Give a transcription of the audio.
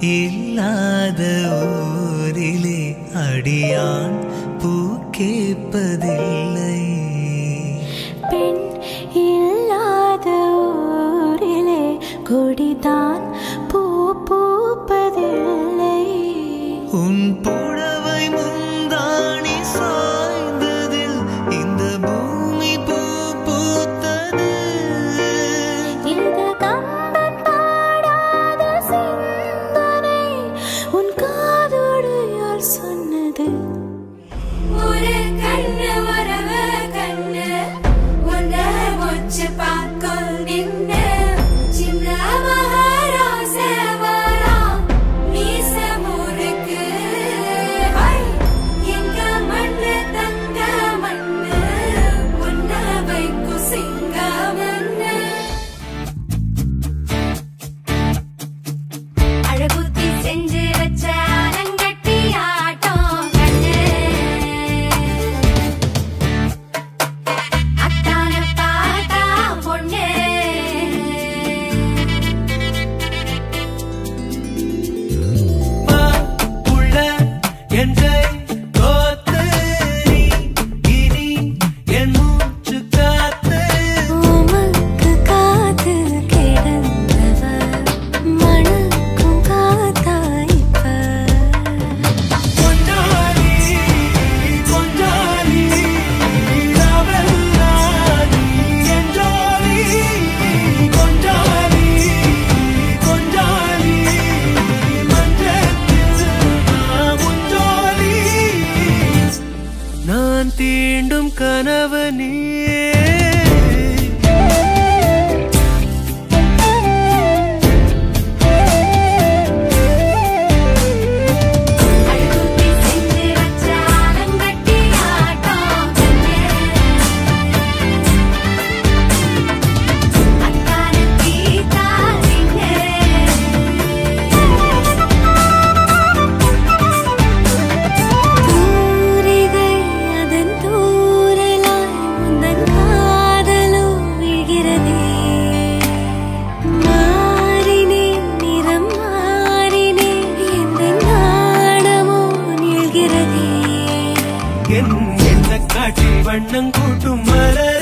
இல்லாத ஊரிலே அடியான் பூ கேட்பதில்லை பெண் இல்லாத ஊரிலே கொடிதான் பூ பூப்பதில்லை. உன் உன் காதோடு யார் சொன்னது? ஒரு கண்ணவர் கனவனே இருக்கிறதே என்ன காட்டி வண்ணம் கூட்டும் மலர்.